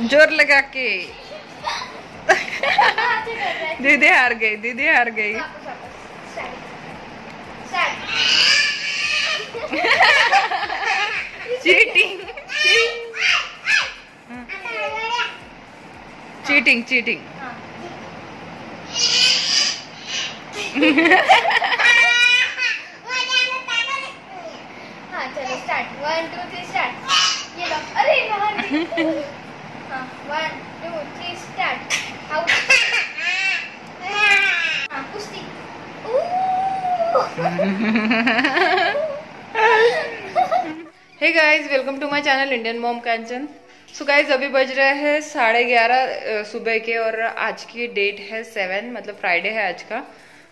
ज़ोर लगा के। दीदी हार गई, दीदी हार गई। चीटिंग चीटिंग चीटिंग चलो start one two three start ये लो। अरे hey guys welcome to my channel Indian mom Kanchan so guys अभी बज रहे हैं साढ़े ग्यारह सुबह के और आज की डेट है सेवन मतलब फ्राइडे है आज का।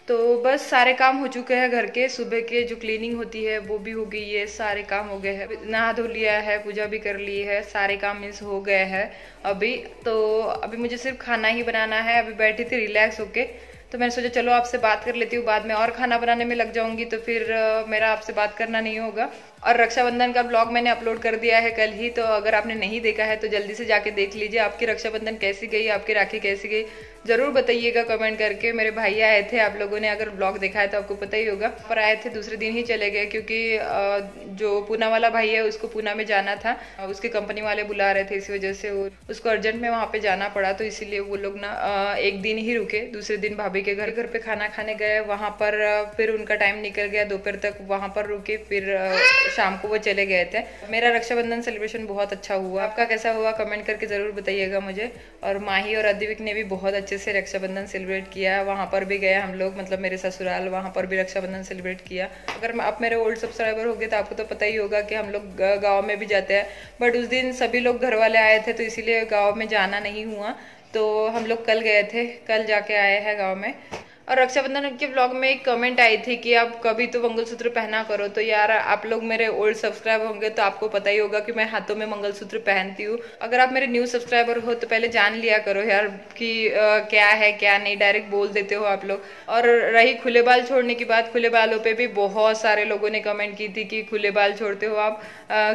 तो बस सारे काम हो चुके हैं घर के। सुबह के जो क्लीनिंग होती है, वो भी हो गई है, सारे काम हो गए हैं। नहा धो लिया है, पूजा भी कर ली है, सारे काम मीन्स हो गए हैं अभी। तो अभी मुझे सिर्फ़ खाना ही बनाना है, अभी बैठी थी रिलैक्स होके। तो मैंने सोचा, चलो आपसे बात कर लेती हूँ, बाद में और खाना बनाने में लग जाऊँगी तो फिर मेरा आपसे बात करना नहीं होगा। और रक्षाबंधन का ब्लॉग मैंने अपलोड कर दिया है कल ही तो अगर आपने नहीं देखा है तो जल्दी से जाके देख लीजिए, आपकी रक्षाबंधन कैसी गई, आपकी राखी कैसी गई। ज़रूर बताइएगा कमेंट करके, मेरे भाई आए थे, आप लोगों ने अगर ब्लॉग देखा है तो आपको पता ही होगा। पर आए थे, दूसरे दिन ही चले गए, क्योंकि जो पूना वाला भाई है, उसको पूना में जाना था उसके कंपनी वाले बुला रहे थे इसी वजह से वो उसको अर्जेंट में वहाँ पे जाना पड़ा तो इसीलिए वो लोग ना एक दिन ही रुके, दूसरे दिन भाभी के घर घर पे खाना खाने गए, वहाँ पर फिर उनका टाइम निकल गया, दोपहर तक वहाँ पर रुके, फिर शाम को वो चले गए थे। मेरा रक्षाबंधन सेलिब्रेशन बहुत अच्छा हुआ। आपका कैसा हुआ? कमेंट करके ज़रूर बताइएगा मुझे। और माही और अदिविक ने भी बहुत अच्छे से रक्षाबंधन सेलिब्रेट किया। वहाँ पर भी गए हम लोग मतलब मेरे ससुराल, वहाँ पर भी रक्षाबंधन सेलिब्रेट किया। अगर आप मेरे ओल्ड सब्सक्राइबर हो गए तो आपको तो पता ही होगा कि हम लोग गाँव में भी जाते हैं। बट उस दिन सभी लोग घर वाले आए थे तो इसीलिए गाँव में जाना नहीं हुआ। तो हम लोग कल गए थे। कल जाके आए हैं गाँव में। और रक्षाबंधन के ब्लॉग में एक कमेंट आई थी कि आप कभी तो मंगलसूत्र पहना करो। तो यार आप लोग मेरे ओल्ड सब्सक्राइबर होंगे तो आपको पता ही होगा कि मैं हाथों में मंगलसूत्र पहनती हूँ। अगर आप मेरे न्यू सब्सक्राइबर हो तो पहले जान लिया करो यार कि अ, क्या है क्या नहीं। डायरेक्ट बोल देते हो आप लोग। और रही खुले बाल छोड़ने की बात खुले बालों पर भी बहुत सारे लोगों ने कमेंट की थी कि खुले बाल छोड़ते हो आप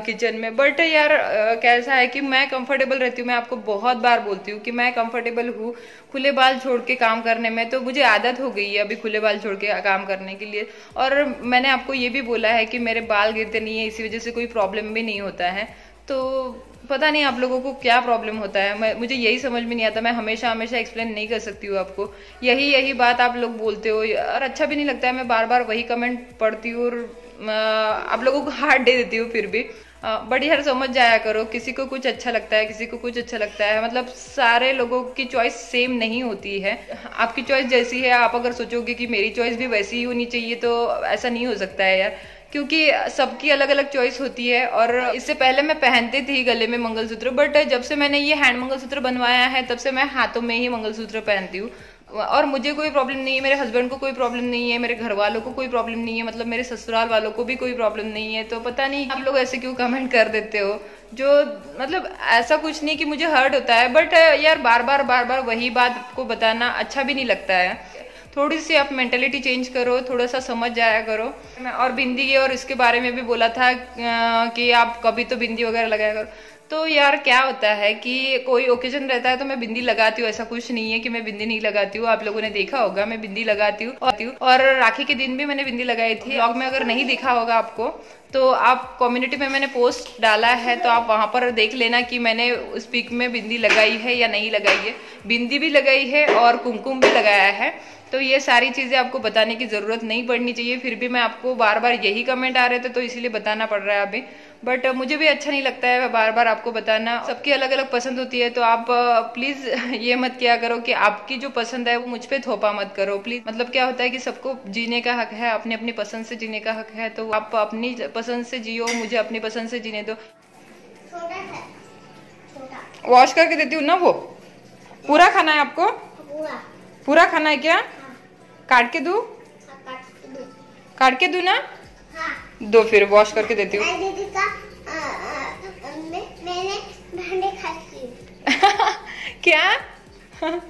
किचन में। बट यार कैसा है कि मैं कंफर्टेबल रहती हूँ। मैं आपको बहुत बार बोलती हूँ कि मैं कंफर्टेबल हूँ। खुले बाल छोड़ के काम करने में तो मुझे आदत हो गई है अभी खुले बाल छोड़ के काम करने के लिए। और मैंने आपको ये भी बोला है कि मेरे बाल गिरते नहीं है, इसी वजह से कोई प्रॉब्लम भी नहीं होता है। तो पता नहीं आप लोगों को क्या प्रॉब्लम होता है। मैं, मुझे यही समझ में नहीं आता, मैं हमेशा हमेशा एक्सप्लेन नहीं कर सकती हूँ आपको। यही यही बात आप लोग बोलते हो, और अच्छा भी नहीं लगता है, मैं बार बार वही कमेंट पढ़ती हूँ और आप लोगों को हार्ट दे देती हूँ फिर भी। बट हर समझ जाया करो। किसी को कुछ अच्छा लगता है, किसी को कुछ अच्छा लगता है। मतलब सारे लोगों की चॉइस सेम नहीं होती है। आपकी चॉइस जैसी है, आप अगर सोचोगे कि मेरी चॉइस भी वैसी ही होनी चाहिए तो ऐसा नहीं हो सकता है यार। क्योंकि सबकी अलग अलग चॉइस होती है और इससे पहले मैं पहनती थी गले में मंगलसूत्र बट जब से मैंने ये हैंड मंगलसूत्र बनवाया है, तब से मैं हाथों में ही मंगलसूत्र पहनती हूँ। और मुझे कोई प्रॉब्लम नहीं है, मेरे हस्बैंड को कोई प्रॉब्लम नहीं है, मेरे घर वालों को कोई प्रॉब्लम नहीं है मतलब मेरे ससुराल वालों को भी कोई प्रॉब्लम नहीं है तो पता नहीं आप लोग ऐसे क्यों कमेंट कर देते हो? जो मतलब ऐसा कुछ नहीं कि मुझे हर्ट होता है बट यार बार बार बार बार वही बात को बताना अच्छा भी नहीं लगता है। थोड़ी सी आप मेंटेलिटी चेंज करो, थोड़ा सा समझ जाया करो। और बिंदी और इसके बारे में भी बोला था कि आप कभी तो बिंदी वगैरह लगाया करो। तो यार क्या होता है कि कोई ओकेजन रहता है तो मैं बिंदी लगाती हूँ, ऐसा कुछ नहीं है कि मैं बिंदी नहीं लगाती हूँ। आप लोगों ने देखा होगा, मैं बिंदी लगाती हूँ, और राखी के दिन भी मैंने बिंदी लगाई थी। ब्लॉग में अगर नहीं देखा होगा आपको तो आप कम्युनिटी में मैंने पोस्ट डाला है तो आप वहाँ पर देख लेना कि मैंने उस पिक में बिंदी लगाई है या नहीं लगाई है। बिंदी भी लगाई है और कुमकुम भी लगाया है। तो ये सारी चीज़ें आपको बताने की ज़रूरत नहीं पड़नी चाहिए, फिर भी मैं आपको बार बार यही कमेंट आ रहे थे तो इसीलिए बताना पड़ रहा है अभी। बट मुझे भी अच्छा नहीं लगता है बार बार आपको बताना। सबकी अलग अलग पसंद होती है तो आप प्लीज़ ये मत किया करो कि आपकी जो पसंद है वो मुझ पर थोपा मत करो। प्लीज़ मतलब क्या होता है कि सबको जीने का हक है अपनी अपनी पसंद से जीने का हक है तो आप अपनी पसंद से जियो मुझे अपनी पसंद से जीने दो। छोटा वॉश करके देती हूँ ना वो? पूरा खाना है आपको? पूरा। पूरा खाना है क्या? हाँ। काट के दू? हाँ, काट के दो। ना? हाँ। दो फिर वॉश करके देती हूँ। क्या?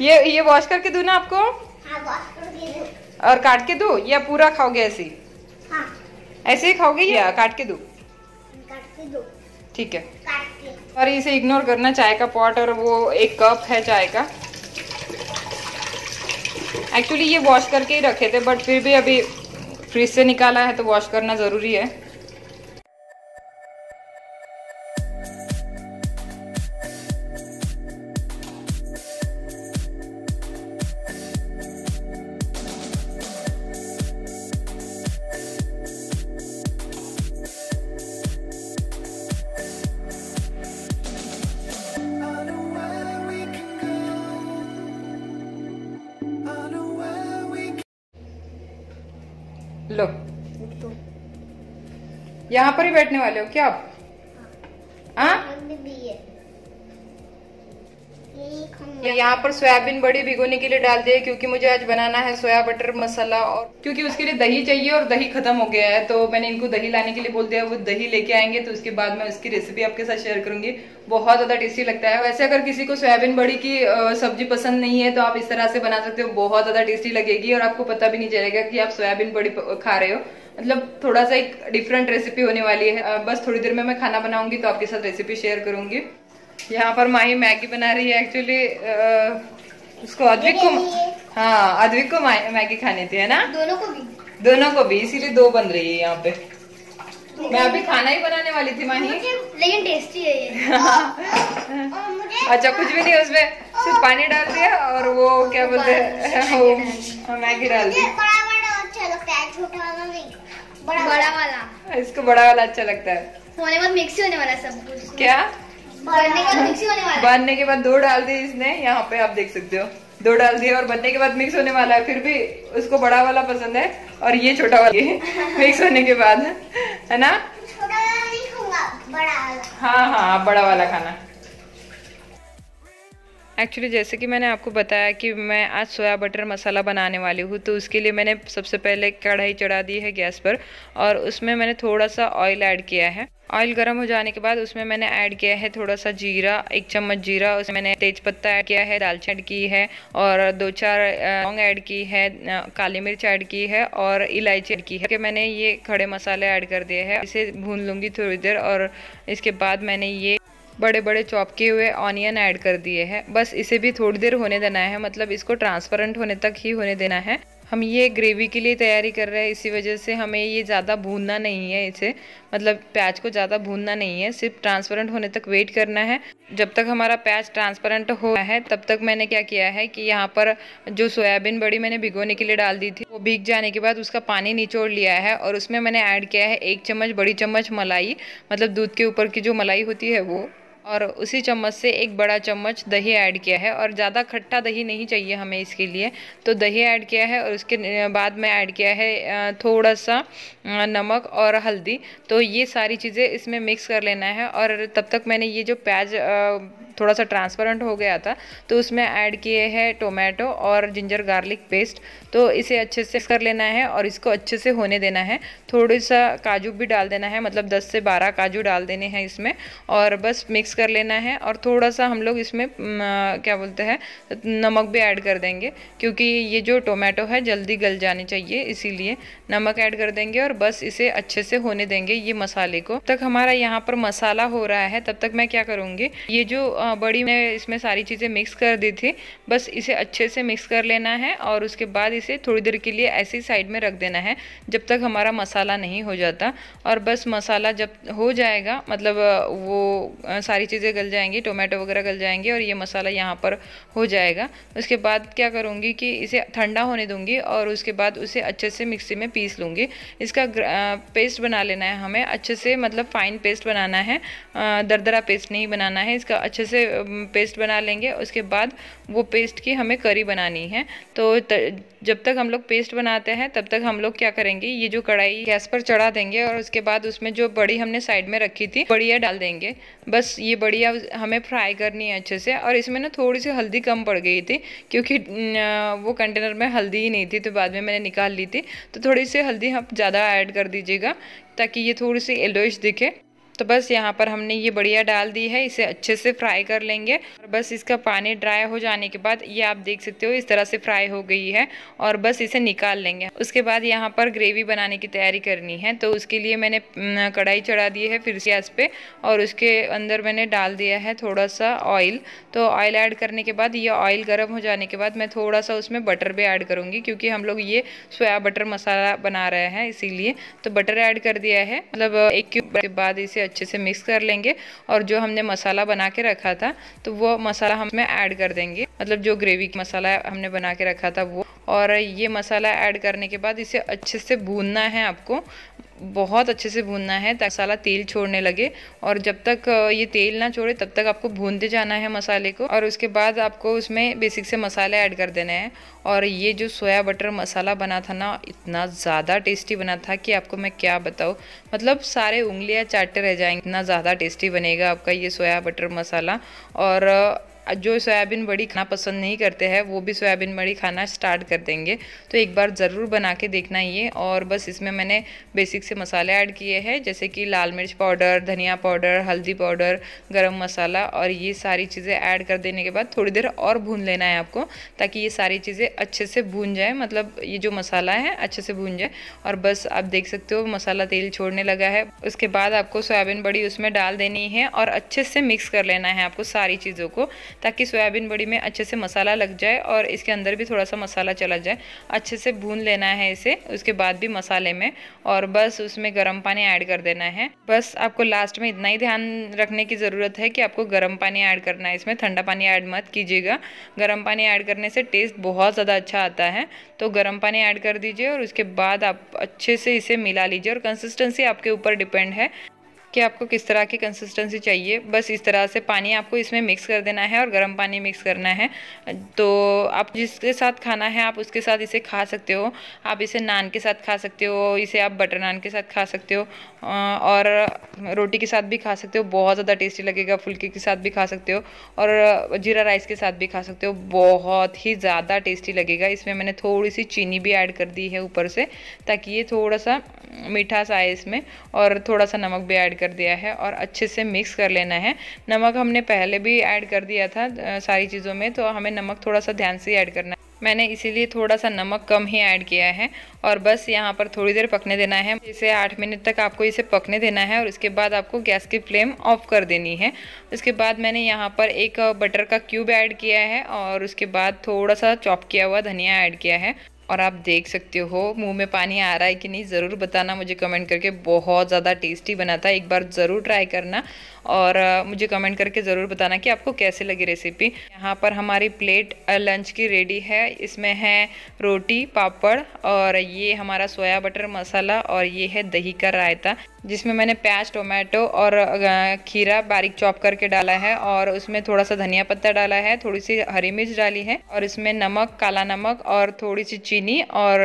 ये ये वॉश करके दू ना आपको? हाँ वॉश करके दो। और काट के दू? या पूरा खाओगे ऐसी हाँ? ऐसे ही खाओगे या? काट के दू। काट के दो। ठीक है। काट और इसे इग्नोर करना चाय का पॉट और वो एक कप है चाय का। एक्चुअली ये वॉश करके ही रखे थे बट फिर भी अभी फ्रिज से निकाला है तो वॉश करना ज़रूरी है। लो। यहाँ पर ही बैठने वाले हो क्या आप? हाँ? यहाँ पर सोयाबीन बड़ी भिगोने के लिए डाल दिए क्योंकि मुझे आज बनाना है सोया बटर मसाला और क्योंकि उसके लिए दही चाहिए और दही खत्म हो गया है तो मैंने इनको दही लाने के लिए बोल दिया, वो दही लेके आएँगे तो उसके बाद मैं उसकी रेसिपी आपके साथ शेयर करूँगी। बहुत ज़्यादा टेस्टी लगता है। वैसे अगर किसी को सोयाबीन बड़ी की सब्ज़ी पसंद नहीं है तो आप इस तरह से बना सकते हो। बहुत ज़्यादा टेस्टी लगेगी और आपको पता भी नहीं चलेगा कि आप सोयाबीन बड़ी खा रहे हो। मतलब थोड़ा सा एक डिफरेंट रेसिपी होने वाली है। बस थोड़ी देर में मैं खाना बनाऊँगी तो आपके साथ रेसिपी शेयर करूँगी। यहाँ पर माही मैगी बना रही है एक्चुअली उसको अद्विक को हाँ। अद्विक को मैगी खानी थी है ना? दोनों को भी। दोनों को भी इसीलिए दो बन रही है यहाँ पे। मैं अभी खाना ही बनाने वाली थी माही। लेकिन टेस्टी है ये। अच्छा कुछ भी नहीं उसमें सिर्फ़ पानी डाल दिया और वो क्या बोलते हैं मैगी डाल दी। बड़ा वाला इसको बड़ा वाला अच्छा लगता है। होने बाद मिक्सी होने वाला सब कुछ। क्या? बनने के बाद मिक्सी होने वाला बनने के बाद दो डाल दी इसने यहाँ पे आप देख सकते हो। दो डाल दिए और बनने के बाद मिक्स होने वाला है फिर भी उसको बड़ा वाला पसंद है और ये छोटा वाला मिक्स होने के बाद है ना? हाँ हाँ बड़ा वाला खाना। एक्चुअली जैसे कि मैंने आपको बताया कि मैं आज सोया बटर मसाला बनाने वाली हूँ तो उसके लिए मैंने सबसे पहले कढ़ाई चढ़ा दी है गैस पर और उसमें मैंने थोड़ा सा ऑयल ऐड किया है। ऑयल गर्म हो जाने के बाद उसमें मैंने ऐड किया है थोड़ा सा जीरा, एक चम्मच जीरा, उसमें मैंने तेज पत्ता ऐड किया है दालचीनी ऐड की है और दो चार लौंग ऐड की है काली मिर्च ऐड की है और इलायची ऐड की है। कि मैंने ये खड़े मसाले ऐड कर दिए हैं, इसे भून लूँगी थोड़ी देर और इसके बाद मैंने ये बड़े बड़े चॉप किए हुए ऑनियन ऐड कर दिए हैं। बस इसे भी थोड़ी देर होने देना है मतलब इसको ट्रांसपेरेंट होने तक ही होने देना है। हम ये ग्रेवी के लिए तैयारी कर रहे हैं, इसी वजह से हमें ये ज़्यादा भूनना नहीं है इसे। मतलब प्याज को ज़्यादा भूनना नहीं है, सिर्फ़ ट्रांसपेरेंट होने तक वेट करना है। जब तक हमारा प्याज ट्रांसपेरेंट हो है, तब तक मैंने क्या किया है कि यहाँ पर जो सोयाबीन बड़ी मैंने भिगोने के लिए डाल दी थी, वो भीग जाने के बाद उसका पानी निचोड़ लिया है और उसमें मैंने ऐड किया है एक चम्मच, बड़ी चम्मच मलाई मतलब दूध के ऊपर की जो मलाई होती है वो। और उसी चम्मच से एक बड़ा चम्मच दही ऐड किया है और ज़्यादा खट्टा दही नहीं चाहिए हमें इसके लिए। तो दही ऐड किया है और उसके बाद में ऐड किया है थोड़ा सा नमक और हल्दी। तो ये सारी चीज़ें इसमें मिक्स कर लेना है और तब तक मैंने ये जो प्याज थोड़ा सा ट्रांसपेरेंट हो गया था तो उसमें ऐड किए हैं टोमेटो और जिंजर गार्लिक पेस्ट तो इसे अच्छे से कर लेना है और इसको अच्छे से होने देना है। थोड़ी सा काजू भी डाल देना है मतलब 10 से 12 काजू डाल देने हैं इसमें और बस मिक्स कर लेना है और थोड़ा सा हम लोग इसमें क्या बोलते हैं, नमक भी ऐड कर देंगे, क्योंकि ये जो टोमेटो है जल्दी गल जाने चाहिए, इसीलिए नमक ऐड कर देंगे और बस इसे अच्छे से होने देंगे ये मसाले को। तक हमारा यहाँ पर मसाला हो रहा है, तब तक मैं क्या करूँगी, ये जो बड़ी में इसमें सारी चीज़ें मिक्स कर दी थी। बस इसे अच्छे से मिक्स कर लेना है और उसके बाद इसे थोड़ी देर के लिए ऐसी साइड में रख देना है, जब तक हमारा मसाला नहीं हो जाता। और बस मसाला जब हो जाएगा मतलब वो सारी चीज़ें गल जाएँगी टोमेटो वगैरह गल जाएँगे और ये मसाला यहाँ पर हो जाएगा। उसके बाद क्या करूँगी कि इसे ठंडा होने दूँगी और उसके बाद उसे अच्छे से मिक्सी में पीस लूँगी। इसका पेस्ट बना लेना है हमें। अच्छे से मतलब फाइन पेस्ट बनाना है। दरदरा पेस्ट नहीं बनाना है। इसका अच्छे से पेस्ट बना लेंगे उसके बाद वो पेस्ट की हमें करी बनानी है। तो त, जब तक हम लोग पेस्ट बनाते हैं तब तक हम लोग क्या करेंगे ये जो कढ़ाई गैस पर चढ़ा देंगे और उसके बाद उसमें जो बड़ी हमने साइड में रखी थी बढ़िया डाल देंगे। बस ये बढ़िया हमें फ्राई करनी है अच्छे से और इसमें ना थोड़ी सी हल्दी कम पड़ गई थी क्योंकि वो कंटेनर में हल्दी ही नहीं थी तो बाद में मैंने निकाल ली थी। तो थोड़ी सी हल्दी आप ज़्यादा ऐड कर दीजिएगा ताकि ये थोड़ी सी येलोइश दिखे। तो बस यहाँ पर हमने ये बढ़िया डाल दी है, इसे अच्छे से फ्राई कर लेंगे। और बस इसका पानी ड्राई हो जाने के बाद ये आप देख सकते हो, इस तरह से फ्राई हो गई है और बस इसे निकाल लेंगे। उसके बाद यहाँ पर ग्रेवी बनाने की तैयारी करनी है तो उसके लिए मैंने कढ़ाई चढ़ा दी है फिर गैस पे और उसके अंदर मैंने डाल दिया है थोड़ा सा ऑयल तो ऑयल ऐड करने के बाद, ये ऑयल गर्म हो जाने के बाद मैं थोड़ा सा उसमें बटर भी ऐड करूँगी, क्योंकि हम लोग ये सोया बटर मसाला बना रहे हैं, इसीलिए तो बटर ऐड कर दिया है। मतलब एक क्यूब के बाद इसे अच्छे से मिक्स कर लेंगे और जो हमने मसाला बना के रखा था तो वो मसाला हम ऐड कर देंगे। मतलब जो ग्रेवी का मसाला हमने बना के रखा था वो। और ये मसाला ऐड करने के बाद इसे अच्छे से भूनना है आपको। बहुत अच्छे से भूनना है, ताकि मसाला तेल छोड़ने लगे। और जब तक ये तेल ना छोड़े, तब तक आपको भूनते जाना है मसाले को। और उसके बाद आपको उसमें बेसिक से मसाले ऐड कर देने हैं। और ये जो सोया बटर मसाला बना था ना, इतना ज़्यादा टेस्टी बना था कि आपको मैं क्या बताऊँ? मतलब सारे उंगलियाँ चाटते रह जाएँगे, इतना ज़्यादा टेस्टी बनेगा आपका ये सोया बटर मसाला। और जो सोयाबीन बड़ी खाना पसंद नहीं करते हैं, वो भी सोयाबीन बड़ी खाना स्टार्ट कर देंगे। तो एक बार ज़रूर बना के देखना ये। और बस इसमें मैंने बेसिक से मसाले ऐड किए हैं, जैसे कि लाल मिर्च पाउडर धनिया पाउडर हल्दी पाउडर गरम मसाला और ये सारी चीज़ें ऐड कर देने के बाद थोड़ी देर और भून लेना है आपको, ताकि ये सारी चीज़ें अच्छे से भून जाए। मतलब ये जो मसाला है, अच्छे से भून जाए। और बस आप देख सकते हो, मसाला तेल छोड़ने लगा है। उसके बाद आपको सोयाबीन बड़ी उसमें डाल देनी है और अच्छे से मिक्स कर लेना है आपको सारी चीज़ों को। ताकि सोयाबीन बड़ी में अच्छे से मसाला लग जाए और इसके अंदर भी थोड़ा सा मसाला चला जाए। अच्छे से भून लेना है इसे, उसके बाद भी मसाले में और बस उसमें गर्म पानी ऐड कर देना है। बस आपको लास्ट में इतना ही ध्यान रखने की ज़रूरत है कि आपको गर्म पानी ऐड करना है। इसमें ठंडा पानी ऐड मत कीजिएगा। गर्म पानी ऐड करने से टेस्ट बहुत ज़्यादा अच्छा आता है। तो गर्म पानी ऐड कर दीजिए और उसके बाद आप अच्छे से इसे मिला लीजिए और कंसिस्टेंसी आपके ऊपर डिपेंड है। कि आपको किस तरह की कंसिस्टेंसी चाहिए। बस इस तरह से पानी आपको इसमें मिक्स कर देना है और गर्म पानी मिक्स करना है। तो आप जिसके साथ खाना है, आप उसके साथ इसे खा सकते हो। आप इसे नान के साथ खा सकते हो, इसे आप बटर नान के साथ खा सकते हो और रोटी के साथ भी खा सकते हो। बहुत ज़्यादा टेस्टी लगेगा, फुल्के के साथ भी खा सकते हो, और जीरा राइस के साथ भी खा सकते हो। बहुत ही ज़्यादा टेस्टी लगेगा। इसमें मैंने थोड़ी सी चीनी भी ऐड कर दी है ऊपर से, ताकि ये थोड़ा सा मीठा सा आए इसमें, और थोड़ा सा नमक भी ऐड कर दिया है और अच्छे से मिक्स कर लेना है। नमक हमने पहले भी ऐड कर दिया था सारी चीज़ों में तो हमें नमक थोड़ा सा ध्यान से ऐड करना है। मैंने इसीलिए थोड़ा सा नमक कम ही ऐड किया है और बस यहाँ पर थोड़ी देर पकने देना है। इसे आठ मिनट तक आपको इसे पकने देना है और उसके बाद आपको गैस की फ्लेम ऑफ़ कर देनी है। उसके बाद मैंने यहाँ पर एक बटर का क्यूब ऐड किया है और उसके बाद थोड़ा सा चॉप किया हुआ धनिया ऐड किया है। और आप देख सकते हो, मुँह में पानी आ रहा है कि नहीं, ज़रूर बताना मुझे कमेंट करके, बहुत ज़्यादा टेस्टी बना था, एक बार ज़रूर ट्राई करना। और मुझे कमेंट करके ज़रूर बताना कि आपको कैसे लगी रेसिपी यहाँ पर हमारी प्लेट लंच की रेडी है। इसमें है रोटी, पापड़ और ये हमारा सोया बटर मसाला और ये है दही का रायता, जिसमें मैंने प्याज, टोमेटो और खीरा बारीक चॉप करके डाला है और उसमें थोड़ा सा धनिया पत्ता डाला है, थोड़ी सी हरी मिर्च डाली है और इसमें नमक, काला नमक और थोड़ी सी चीनी और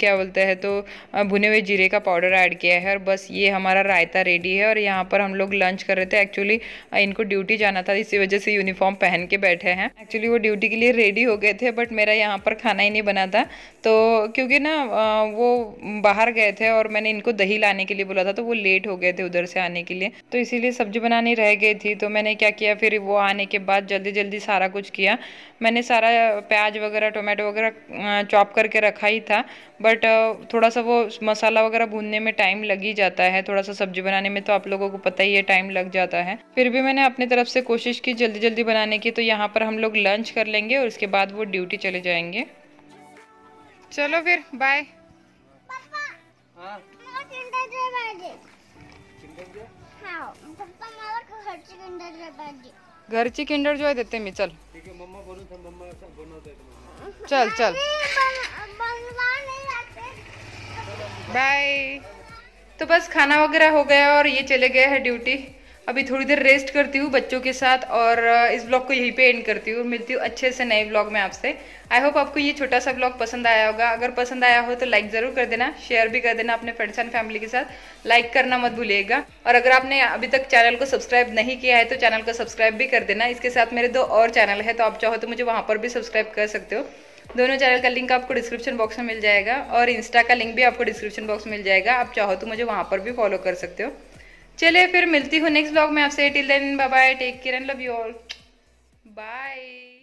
क्या बोलते हैं तो भुने हुए जीरे का पाउडर ऐड किया है और बस ये हमारा रायता रेडी है और यहाँ पर हम लोग लंच कर रहे थे एक्चुअली इनको ड्यूटी जाना था, इसी वजह से यूनिफॉर्म पहन के बैठे हैं। एक्चुअली वो ड्यूटी के लिए रेडी हो गए थे बट मेरा यहाँ पर खाना ही नहीं बना था। तो क्योंकि ना वो बाहर गए थे और मैंने इनको दही लाने के लिए बोला था तो वो लेट हो गए थे उधर से आने के लिए। तो इसीलिए सब्ज़ी बनानी रह गई थी। तो मैंने क्या किया, फिर वो आने के बाद जल्दी जल्दी सारा कुछ किया। मैंने सारा प्याज वगैरह, टोमेटो वगैरह चॉप करके रखा ही था। बट थोड़ा सा वो मसाला वगैरह भूनने में टाइम लग ही जाता है। थोड़ा सा सब्ज़ी बनाने में तो आप लोगों को पता ही है टाइम लग जाता है। फिर भी मैंने अपनी तरफ़ से कोशिश की जल्दी जल्दी बनाने की तो यहाँ पर हम लोग लंच कर लेंगे और उसके बाद वो ड्यूटी चले जाएँगे। चलो फिर बाय हाँ। घरची किंडर जॉय देते मी चल। चल चल। बाय तो बस खाना वगैरह हो गया और ये चले गए हैं ड्यूटी। अभी थोड़ी देर रेस्ट करती हूँ बच्चों के साथ और इस ब्लॉग को यहीं पे एंड करती हूँ। मिलती हूँ अच्छे से नए ब्लॉग में आपसे। आई होप आपको ये छोटा सा ब्लॉग पसंद आया होगा। अगर पसंद आया हो तो लाइक ज़रूर कर देना शेयर भी कर देना अपने फ्रेंड्स एंड फैमिली के साथ। लाइक करना मत भूलिएगा। और अगर आपने अभी तक चैनल को सब्सक्राइब नहीं किया है तो चैनल को सब्सक्राइब भी कर देना। इसके साथ मेरे दो और चैनल है तो आप चाहो तो मुझे वहाँ पर भी सब्सक्राइब कर सकते हो। दोनों चैनल का लिंक आपको डिस्क्रिप्शन बॉक्स में मिल जाएगा और इंस्टा का लिंक भी आपको डिस्क्रिप्शन बॉक्स में मिल जाएगा। आप चाहो तो मुझे वहाँ पर भी फॉलो कर सकते हो। चलिए फिर मिलती हूँ नेक्स्ट ब्लॉग में। आपसे till then bye take care and love you all bye